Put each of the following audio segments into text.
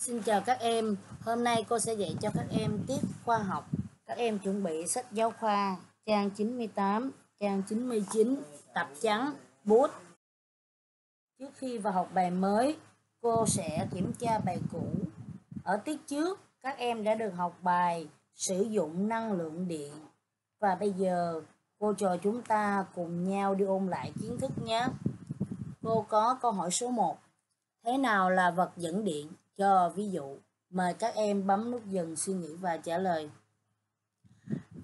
Xin chào các em, hôm nay cô sẽ dạy cho các em tiết khoa học. Các em chuẩn bị sách giáo khoa trang 98, trang 99, tập trắng, bút. Trước khi vào học bài mới, cô sẽ kiểm tra bài cũ. Ở tiết trước, các em đã được học bài sử dụng năng lượng điện. Và bây giờ, cô trò chúng ta cùng nhau đi ôn lại kiến thức nhé. Cô có câu hỏi số 1. Thế nào là vật dẫn điện? Cho ví dụ, mời các em bấm nút dừng suy nghĩ và trả lời.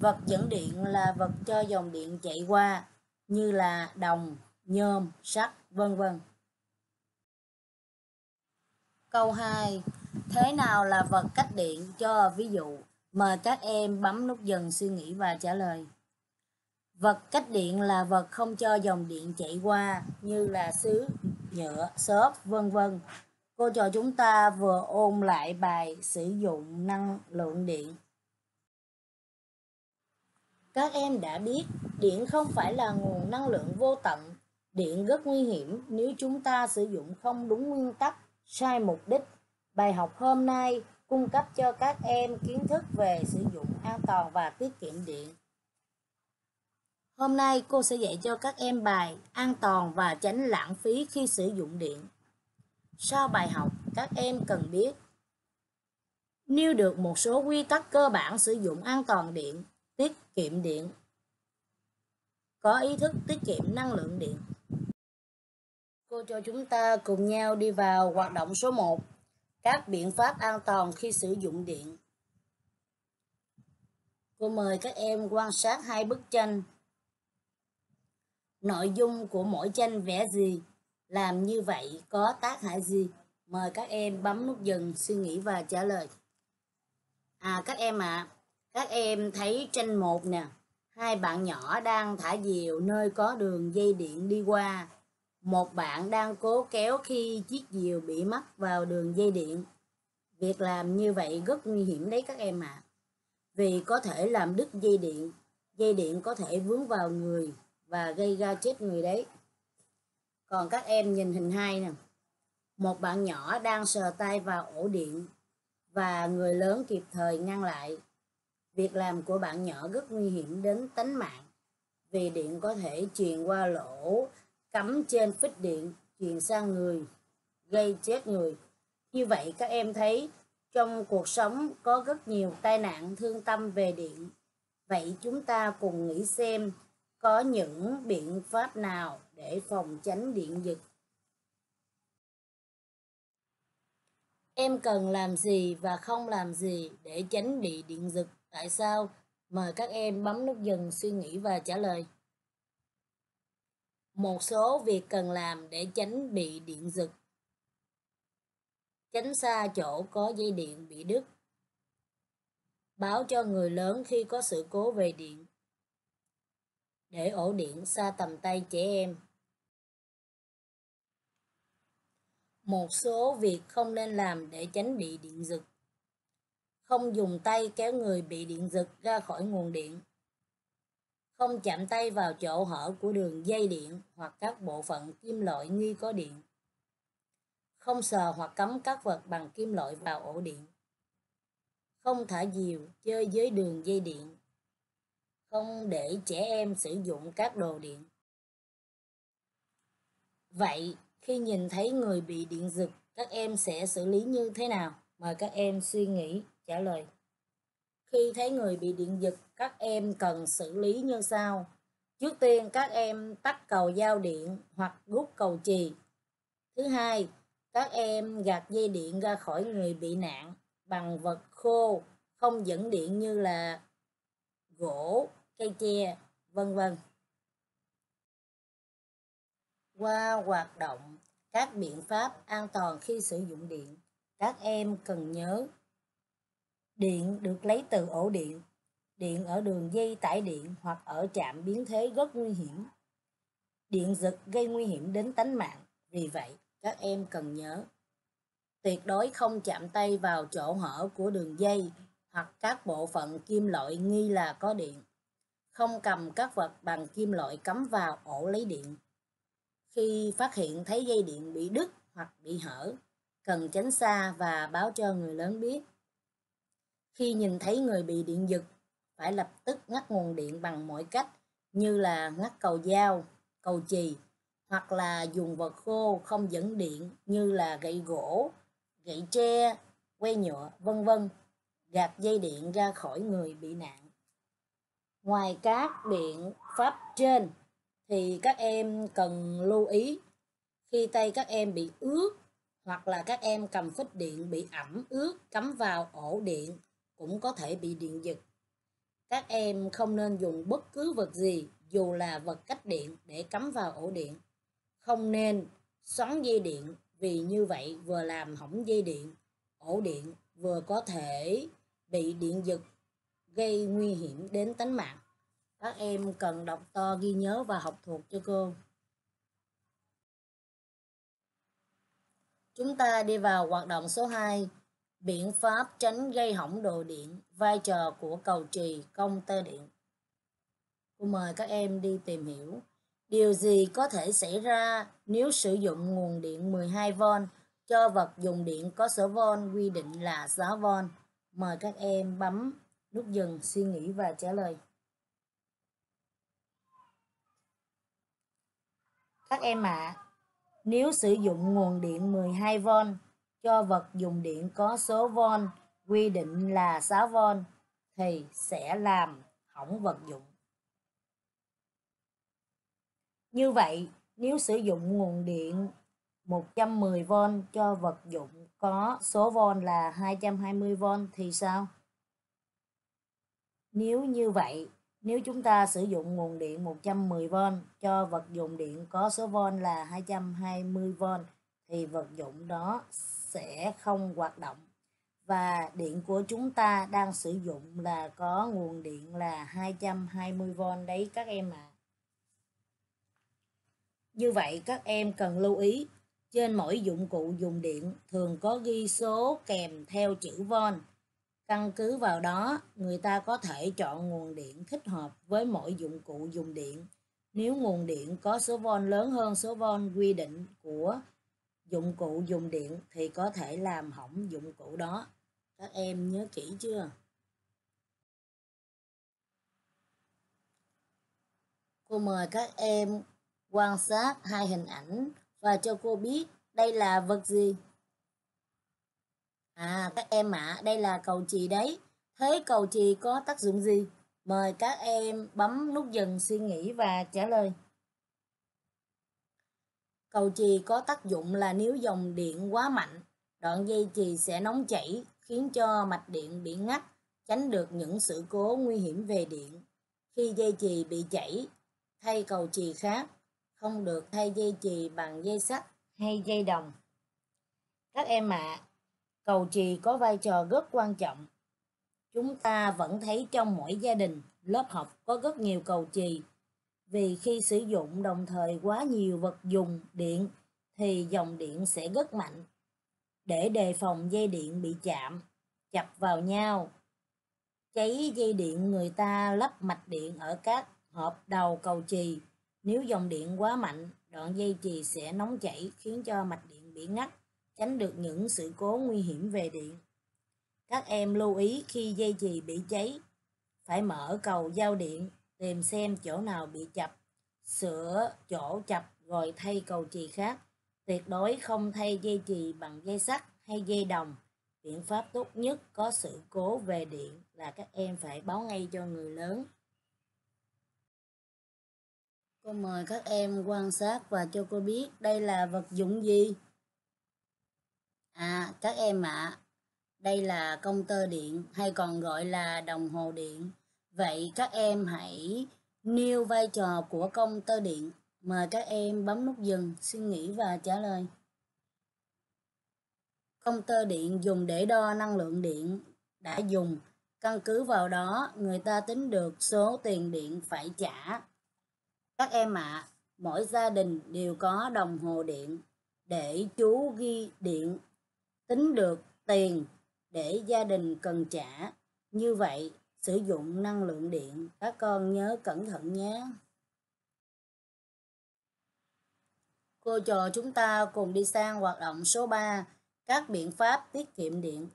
Vật dẫn điện là vật cho dòng điện chạy qua như là đồng, nhôm, sắt, vân vân. Câu 2. Thế nào là vật cách điện? Cho ví dụ, mời các em bấm nút dừng suy nghĩ và trả lời. Vật cách điện là vật không cho dòng điện chạy qua như là sứ, nhựa, xốp, vân vân. Cô trò chúng ta vừa ôn lại bài sử dụng năng lượng điện. Các em đã biết, điện không phải là nguồn năng lượng vô tận. Điện rất nguy hiểm nếu chúng ta sử dụng không đúng nguyên tắc, sai mục đích. Bài học hôm nay cung cấp cho các em kiến thức về sử dụng an toàn và tiết kiệm điện. Hôm nay cô sẽ dạy cho các em bài an toàn và tránh lãng phí khi sử dụng điện. Sau bài học, các em cần biết nêu được một số quy tắc cơ bản sử dụng an toàn điện, tiết kiệm điện, có ý thức tiết kiệm năng lượng điện. Cô cho chúng ta cùng nhau đi vào hoạt động số 1, các biện pháp an toàn khi sử dụng điện. Cô mời các em quan sát hai bức tranh. Nội dung của mỗi tranh vẽ gì? Làm như vậy có tác hại gì? Mời các em bấm nút dừng, suy nghĩ và trả lời. À các em ạ, à, các em thấy tranh một nè. Hai bạn nhỏ đang thả diều nơi có đường dây điện đi qua. Một bạn đang cố kéo khi chiếc diều bị mắc vào đường dây điện. Việc làm như vậy rất nguy hiểm đấy các em ạ. À. Vì có thể làm đứt dây điện, dây điện có thể vướng vào người và gây ra chết người đấy. Còn các em nhìn hình hai nè. Một bạn nhỏ đang sờ tay vào ổ điện và người lớn kịp thời ngăn lại. Việc làm của bạn nhỏ rất nguy hiểm đến tính mạng vì điện có thể truyền qua lỗ cắm trên phích điện truyền sang người, gây chết người. Như vậy các em thấy trong cuộc sống có rất nhiều tai nạn thương tâm về điện. Vậy chúng ta cùng nghĩ xem có những biện pháp nào để phòng tránh điện giật Em cần làm gì và không làm gì để tránh bị điện giật? Tại sao? Mời các em bấm nút dừng suy nghĩ và trả lời. Một số việc cần làm để tránh bị điện giật. Tránh xa chỗ có dây điện bị đứt. Báo cho người lớn khi có sự cố về điện. Để ổ điện xa tầm tay trẻ em. Một số việc không nên làm để tránh bị điện giật. Không dùng tay kéo người bị điện giật ra khỏi nguồn điện. Không chạm tay vào chỗ hở của đường dây điện hoặc các bộ phận kim loại nghi có điện. Không sờ hoặc cắm các vật bằng kim loại vào ổ điện. Không thả diều, chơi dưới đường dây điện. Không để trẻ em sử dụng các đồ điện. Vậy, khi nhìn thấy người bị điện giật, các em sẽ xử lý như thế nào? Mời các em suy nghĩ, trả lời. Khi thấy người bị điện giật, các em cần xử lý như sau. Trước tiên, các em tắt cầu giao điện hoặc rút cầu chì. Thứ hai, các em gạt dây điện ra khỏi người bị nạn bằng vật khô, không dẫn điện như là gỗ, cây tre, vân vân qua hoạt động các biện pháp an toàn khi sử dụng điện. Các em cần nhớ Điện được lấy từ ổ điện. Điện ở đường dây tải điện hoặc ở trạm biến thế rất nguy hiểm. Điện giật gây nguy hiểm đến tính mạng. Vì vậy, các em cần nhớ tuyệt đối không chạm tay vào chỗ hở của đường dây hoặc các bộ phận kim loại nghi là có điện. Không cầm các vật bằng kim loại cắm vào ổ lấy điện. Khi phát hiện thấy dây điện bị đứt hoặc bị hở, cần tránh xa và báo cho người lớn biết. Khi nhìn thấy người bị điện giật, phải lập tức ngắt nguồn điện bằng mọi cách như là ngắt cầu dao, cầu chì hoặc là dùng vật khô không dẫn điện như là gậy gỗ, gậy tre, que nhựa, vân vân, gạt dây điện ra khỏi người bị nạn. Ngoài các biện pháp trên thì các em cần lưu ý khi tay các em bị ướt hoặc là các em cầm phích điện bị ẩm ướt cắm vào ổ điện cũng có thể bị điện giật. Các em không nên dùng bất cứ vật gì dù là vật cách điện để cắm vào ổ điện. Không nên xoắn dây điện vì như vậy vừa làm hỏng dây điện, ổ điện vừa có thể bị điện giật gây nguy hiểm đến tính mạng. Các em cần đọc to ghi nhớ và học thuộc cho cô. Chúng ta đi vào hoạt động số 2. Biện pháp tránh gây hỏng đồ điện, vai trò của cầu trì, công tơ điện. Cô mời các em đi tìm hiểu. Điều gì có thể xảy ra nếu sử dụng nguồn điện 12V cho vật dùng điện có số V quy định là 6V? Mời các em bấm nút dừng suy nghĩ và trả lời. Các em ạ, à, nếu sử dụng nguồn điện 12V cho vật dùng điện có số V quy định là 6V thì sẽ làm hỏng vật dụng. Như vậy, nếu sử dụng nguồn điện 110V cho vật dụng có số V là 220V thì sao? Nếu như vậy, nếu chúng ta sử dụng nguồn điện 110V cho vật dụng điện có số von là 220V thì vật dụng đó sẽ không hoạt động. Và điện của chúng ta đang sử dụng là có nguồn điện là 220V đấy các em ạ. À. Như vậy các em cần lưu ý trên mỗi dụng cụ dùng điện thường có ghi số kèm theo chữ von Căn cứ vào đó, người ta có thể chọn nguồn điện thích hợp với mỗi dụng cụ dùng điện. Nếu nguồn điện có số von lớn hơn số von quy định của dụng cụ dùng điện thì có thể làm hỏng dụng cụ đó. Các em nhớ kỹ chưa? Cô mời các em quan sát hai hình ảnh và cho cô biết đây là vật gì. À các em ạ, à, đây là cầu chì đấy. Thế cầu chì có tác dụng gì? Mời các em bấm nút dừng suy nghĩ và trả lời. Cầu chì có tác dụng là nếu dòng điện quá mạnh, đoạn dây chì sẽ nóng chảy, khiến cho mạch điện bị ngắt, tránh được những sự cố nguy hiểm về điện. Khi dây chì bị chảy, thay cầu chì khác, không được thay dây chì bằng dây sắt hay dây đồng. Các em ạ, à, Cầu trì có vai trò rất quan trọng. Chúng ta vẫn thấy trong mỗi gia đình, lớp học có rất nhiều cầu trì. Vì khi sử dụng đồng thời quá nhiều vật dùng điện thì dòng điện sẽ rất mạnh. Để đề phòng dây điện bị chạm, chập vào nhau, cháy dây điện người ta lắp mạch điện ở các hộp đầu cầu trì. Nếu dòng điện quá mạnh, đoạn dây trì sẽ nóng chảy khiến cho mạch điện bị ngắt tránh được những sự cố nguy hiểm về điện. Các em lưu ý khi dây chì bị cháy, phải mở cầu giao điện, tìm xem chỗ nào bị chập, sửa chỗ chập rồi thay cầu chì khác. Tuyệt đối không thay dây chì bằng dây sắt hay dây đồng. Biện pháp tốt nhất có sự cố về điện là các em phải báo ngay cho người lớn. Cô mời các em quan sát và cho cô biết đây là vật dụng gì. À, các em ạ, à, đây là công tơ điện hay còn gọi là đồng hồ điện. Vậy các em hãy nêu vai trò của công tơ điện. Mời các em bấm nút dừng, suy nghĩ và trả lời. Công tơ điện dùng để đo năng lượng điện đã dùng. Căn cứ vào đó, người ta tính được số tiền điện phải trả. Các em ạ, à, mỗi gia đình đều có đồng hồ điện để chú ghi điện tính được tiền để gia đình cần trả. Như vậy, sử dụng năng lượng điện, các con nhớ cẩn thận nhé. Cô trò chúng ta cùng đi sang hoạt động số 3. các biện pháp tiết kiệm điện.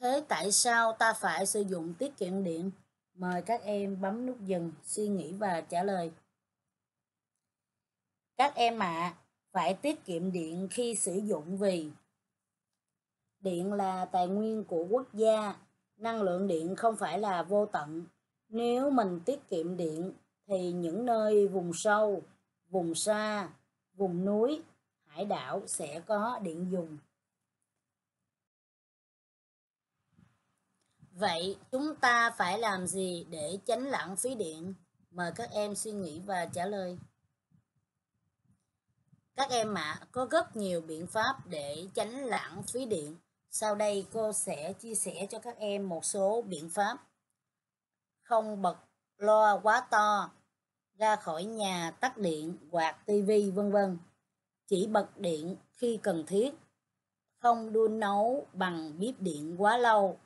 Thế tại sao ta phải sử dụng tiết kiệm điện? Mời các em bấm nút dừng, suy nghĩ và trả lời. Các em ạ, à, phải tiết kiệm điện khi sử dụng vì điện là tài nguyên của quốc gia, năng lượng điện không phải là vô tận. Nếu mình tiết kiệm điện thì những nơi vùng sâu, vùng xa, vùng núi, hải đảo sẽ có điện dùng. Vậy chúng ta phải làm gì để tránh lãng phí điện? Mời các em suy nghĩ và trả lời. Các em ạ, à, có rất nhiều biện pháp để tránh lãng phí điện. Sau đây cô sẽ chia sẻ cho các em một số biện pháp. Không bật loa quá to, ra khỏi nhà tắt điện, quạt tivi vân vân. Chỉ bật điện khi cần thiết. Không đun nấu bằng bếp điện quá lâu,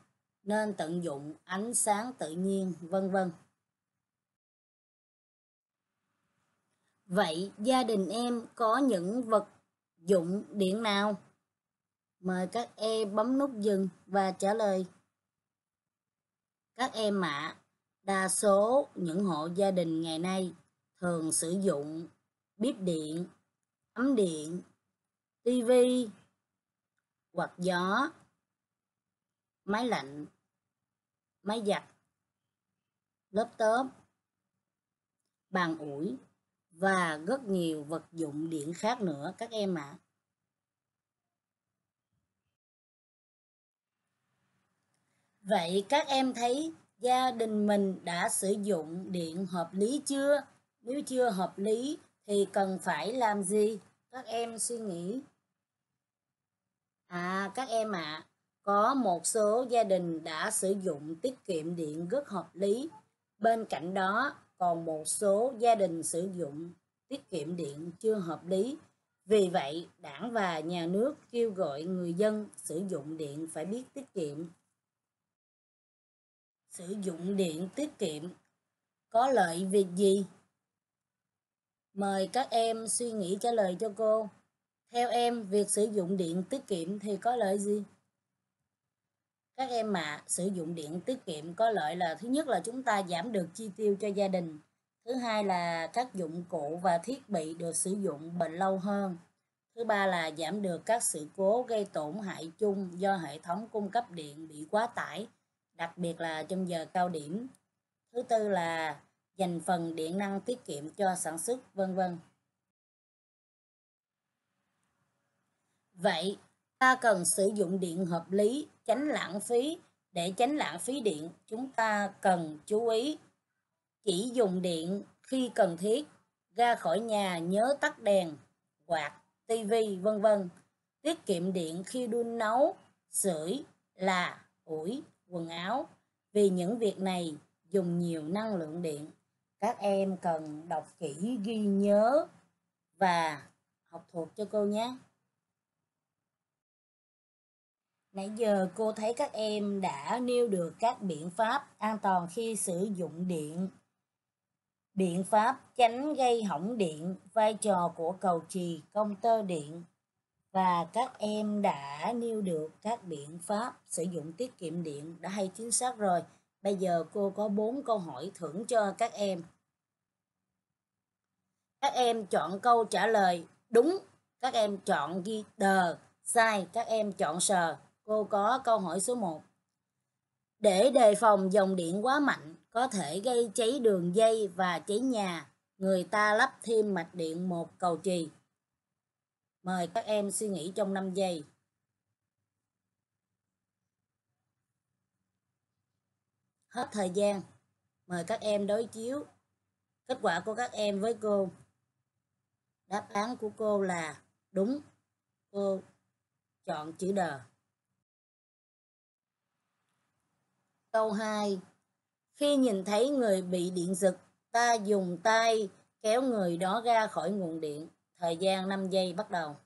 nên tận dụng ánh sáng tự nhiên vân vân. Vậy gia đình em có những vật dụng điện nào? Mời các em bấm nút dừng và trả lời. Các em ạ, à, đa số những hộ gia đình ngày nay thường sử dụng bếp điện, ấm điện, tivi, quạt gió, máy lạnh, máy giặt, laptop, bàn ủi và rất nhiều vật dụng điện khác nữa các em ạ. À. Vậy các em thấy gia đình mình đã sử dụng điện hợp lý chưa? Nếu chưa hợp lý thì cần phải làm gì? Các em suy nghĩ. À các em ạ, à, có một số gia đình đã sử dụng tiết kiệm điện rất hợp lý. Bên cạnh đó còn một số gia đình sử dụng tiết kiệm điện chưa hợp lý. Vì vậy, đảng và nhà nước kêu gọi người dân sử dụng điện phải biết tiết kiệm. Sử dụng điện tiết kiệm có lợi việc gì? Mời các em suy nghĩ trả lời cho cô. Theo em, việc sử dụng điện tiết kiệm thì có lợi gì? Các em mà sử dụng điện tiết kiệm có lợi là thứ nhất là chúng ta giảm được chi tiêu cho gia đình. Thứ hai là các dụng cụ và thiết bị được sử dụng bền lâu hơn. Thứ ba là giảm được các sự cố gây tổn hại chung do hệ thống cung cấp điện bị quá tải, đặc biệt là trong giờ cao điểm. Thứ tư là dành phần điện năng tiết kiệm cho sản xuất, vân vân. Vậy, ta cần sử dụng điện hợp lý, tránh lãng phí. Để tránh lãng phí điện, chúng ta cần chú ý chỉ dùng điện khi cần thiết, ra khỏi nhà nhớ tắt đèn, quạt, tivi, vân vân. Tiết kiệm điện khi đun nấu, sưởi, là, ủi, quần áo. Vì những việc này dùng nhiều năng lượng điện. Các em cần đọc kỹ ghi nhớ và học thuộc cho cô nhé. Nãy giờ cô thấy các em đã nêu được các biện pháp an toàn khi sử dụng điện. Biện pháp tránh gây hỏng điện, vai trò của cầu trì, công tơ điện và các em đã nêu được các biện pháp sử dụng tiết kiệm điện đã hay chính xác rồi. Bây giờ cô có 4 câu hỏi thưởng cho các em. Các em chọn câu trả lời đúng, các em chọn ghi đờ, sai, các em chọn sờ. Cô có câu hỏi số 1. Để đề phòng dòng điện quá mạnh, có thể gây cháy đường dây và cháy nhà, người ta lắp thêm mạch điện một cầu trì. Mời các em suy nghĩ trong 5 giây. Hết thời gian. Mời các em đối chiếu kết quả của các em với cô. Đáp án của cô là đúng. Cô chọn chữ đờ. Câu 2. Khi nhìn thấy người bị điện giật, ta dùng tay kéo người đó ra khỏi nguồn điện. Thời gian 5 giây bắt đầu.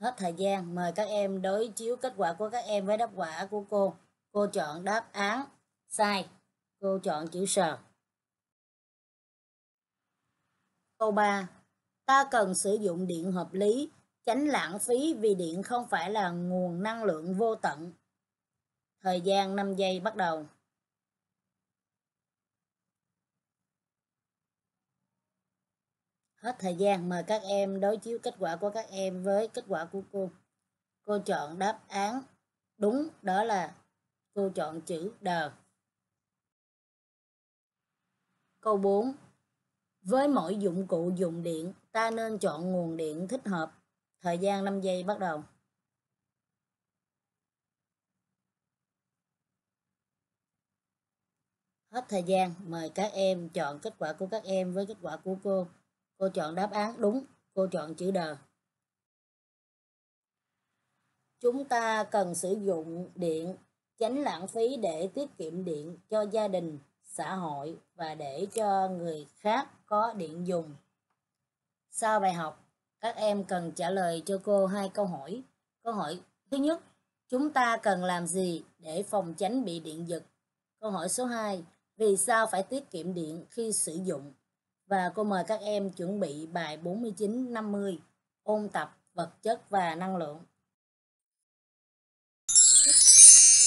Hết thời gian, mời các em đối chiếu kết quả của các em với đáp quả của cô. Cô chọn đáp án sai. Cô chọn chữ sờ. Câu 3. Ta cần sử dụng điện hợp lý, tránh lãng phí vì điện không phải là nguồn năng lượng vô tận. Thời gian 5 giây bắt đầu. Hết thời gian, mời các em đối chiếu kết quả của các em với kết quả của cô. Cô chọn đáp án đúng, đó là cô chọn chữ đờ. Câu 4. Với mỗi dụng cụ dùng điện, ta nên chọn nguồn điện thích hợp. Thời gian 5 giây bắt đầu. Hết thời gian, mời các em chọn kết quả của các em với kết quả của cô. Cô chọn đáp án đúng, cô chọn chữ đờ. Chúng ta cần sử dụng điện, tránh lãng phí để tiết kiệm điện cho gia đình, xã hội và để cho người khác có điện dùng. Sau bài học, các em cần trả lời cho cô hai câu hỏi. Câu hỏi thứ nhất, chúng ta cần làm gì để phòng tránh bị điện giật? Câu hỏi số 2, vì sao phải tiết kiệm điện khi sử dụng? Và cô mời các em chuẩn bị bài 49-50, ôn tập vật chất và năng lượng.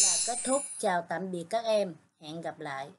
là kết thúc. Chào tạm biệt các em. Hẹn gặp lại.